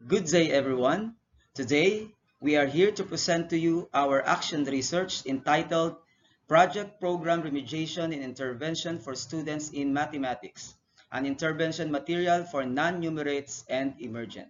Good day everyone. Today, we are here to present to you our action research entitled Project Program Remediation and Intervention for Students in Mathematics, an intervention material for non-numerates and emergent.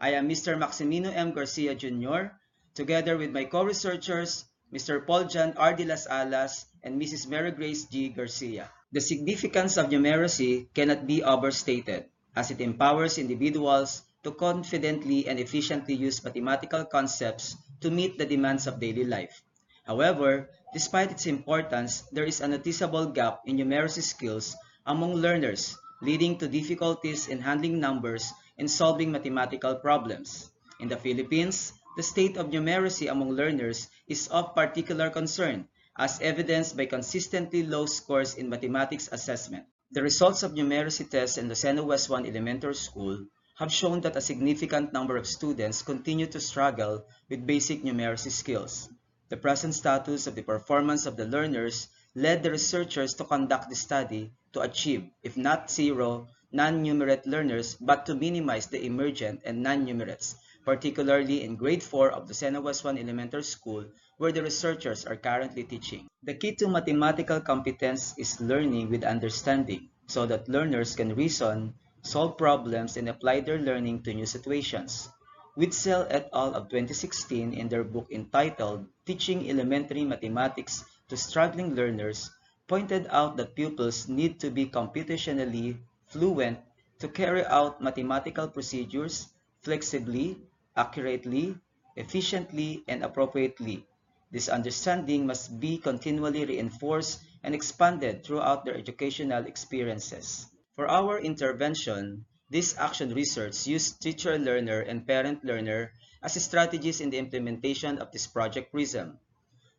I am Mr. Maximino M. Garcia Jr., together with my co-researchers, Mr. Paul Jan R. de las Alas and Mrs. Mary Grace G. Garcia. The significance of numeracy cannot be overstated as it empowers individuals to confidently and efficiently use mathematical concepts to meet the demands of daily life. However, despite its importance, there is a noticeable gap in numeracy skills among learners, leading to difficulties in handling numbers and solving mathematical problems. In the Philippines, the state of numeracy among learners is of particular concern, as evidenced by consistently low scores in mathematics assessment. The results of numeracy tests in Lucena West 1 Elementary School have shown that a significant number of students continue to struggle with basic numeracy skills. The present status of the performance of the learners led the researchers to conduct the study to achieve, if not zero, non-numerate learners, but to minimize the emergent and non-numerates, particularly in grade 4 of the Lucena West 1 Elementary School, where the researchers are currently teaching. The key to mathematical competence is learning with understanding, so that learners can reason, solve problems, and apply their learning to new situations. Witzel et al. of 2016 in their book entitled Teaching Elementary Mathematics to Struggling Learners pointed out that pupils need to be computationally fluent to carry out mathematical procedures flexibly, accurately, efficiently, and appropriately. This understanding must be continually reinforced and expanded throughout their educational experiences. For our intervention, this action research used teacher-learner and parent-learner as strategies in the implementation of this project PRISM.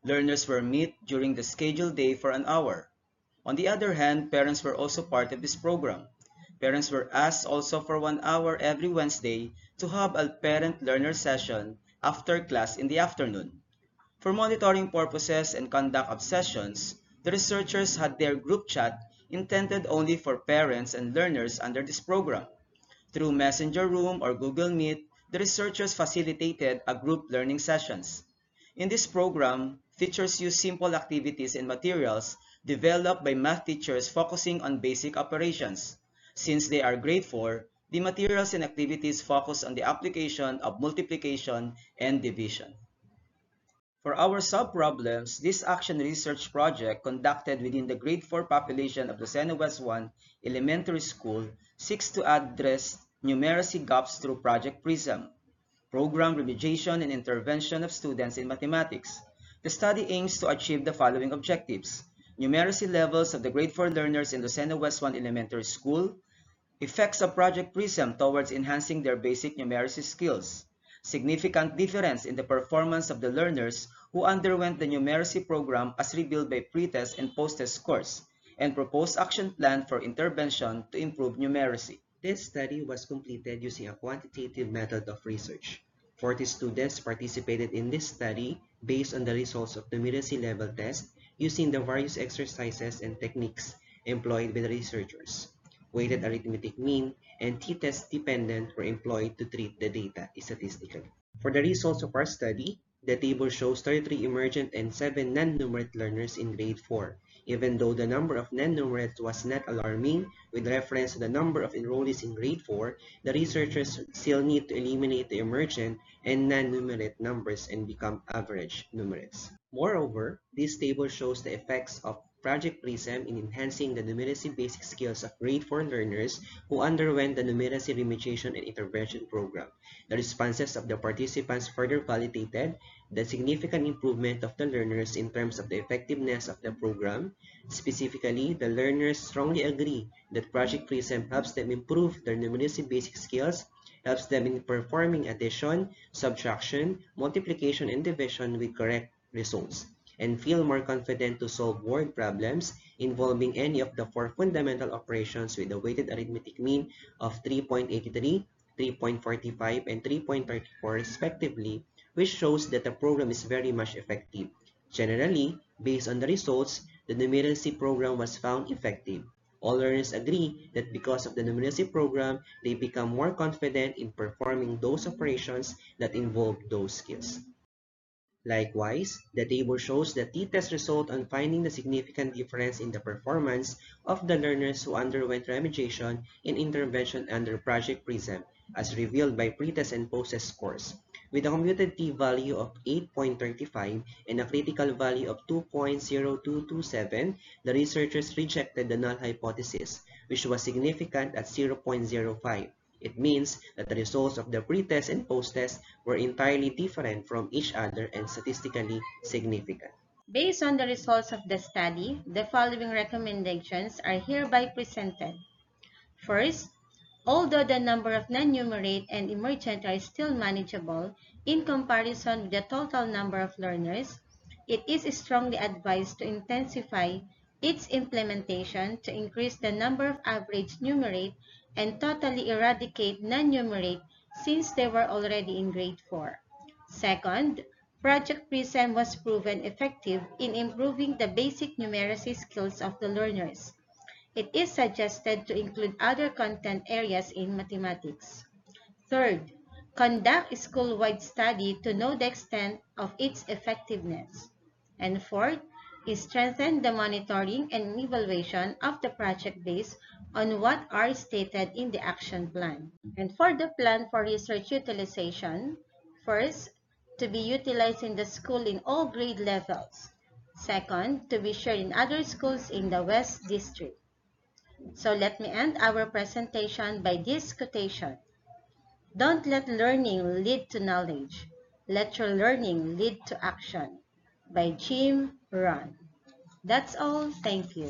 Learners were met during the scheduled day for an hour. On the other hand, parents were also part of this program. Parents were asked also for one hour every Wednesday to have a parent-learner session after class in the afternoon. For monitoring purposes and conduct of sessions, the researchers had their group chat intended only for parents and learners under this program. Through Messenger Room or Google Meet, the researchers facilitated a group learning sessions. In this program, teachers use simple activities and materials developed by math teachers focusing on basic operations. Since they are grade 4, the materials and activities focus on the application of multiplication and division. For our sub-problems, this action research project conducted within the grade 4 population of the Lucena West 1 Elementary School seeks to address numeracy gaps through Project PRISM, Program Remediation and Intervention of Students in Mathematics. The study aims to achieve the following objectives. Numeracy levels of the grade 4 learners in the Lucena West 1 Elementary School, effects of Project PRISM towards enhancing their basic numeracy skills, significant difference in the performance of the learners who underwent the numeracy program as revealed by pretest and post-test scores, and proposed action plan for intervention to improve numeracy. This study was completed using a quantitative method of research. 40 students participated in this study based on the results of the numeracy level test using the various exercises and techniques employed by the researchers. Weighted arithmetic mean and t-test dependent were employed to treat the data statistically. For the results of our study, the table shows 33 emergent and 7 non-numerate learners in grade 4, even though the number of non-numerates was not alarming with reference to the number of enrollees in grade 4, the researchers still need to eliminate the emergent and non-numerate numbers and become average numerates. Moreover, this table shows the effects of Project PRISM in enhancing the numeracy basic skills of grade 4 learners who underwent the numeracy remediation and intervention program. The responses of the participants further validated the significant improvement of the learners in terms of the effectiveness of the program. Specifically, the learners strongly agree that Project PRISM helps them improve their numeracy basic skills, helps them in performing addition, subtraction, multiplication, and division with correct results and feel more confident to solve word problems involving any of the four fundamental operations with a weighted arithmetic mean of 3.83, 3.45, and 3.34 respectively, which shows that the program is very much effective. Generally, based on the results, the numeracy program was found effective. All learners agree that because of the numeracy program, they become more confident in performing those operations that involve those skills. Likewise, the table shows the t-test result on finding the significant difference in the performance of the learners who underwent remediation and intervention under Project PRISM as revealed by pretest and post-test scores. With a computed t-value of 8.35 and a critical value of 2.0227, the researchers rejected the null hypothesis, which was significant at 0.05. It means that the results of the pre-test and post-test were entirely different from each other and statistically significant. Based on the results of the study, the following recommendations are hereby presented. First, although the number of non-numerate and emergent are still manageable in comparison with the total number of learners, it is strongly advised to intensify its implementation to increase the number of average numerate and totally eradicate non-numerate since they were already in grade 4. Second, Project PRISM was proven effective in improving the basic numeracy skills of the learners. It is suggested to include other content areas in mathematics. Third, conduct school-wide study to know the extent of its effectiveness. And fourth, is strengthen the monitoring and evaluation of the project based on what are stated in the action plan. And for the plan for research utilization, first, to be utilized in the school in all grade levels. Second, to be shared in other schools in the West District. So let me end our presentation by this quotation. Don't let learning lead to knowledge. Let your learning lead to action. By Jim Rohn. That's all. Thank you.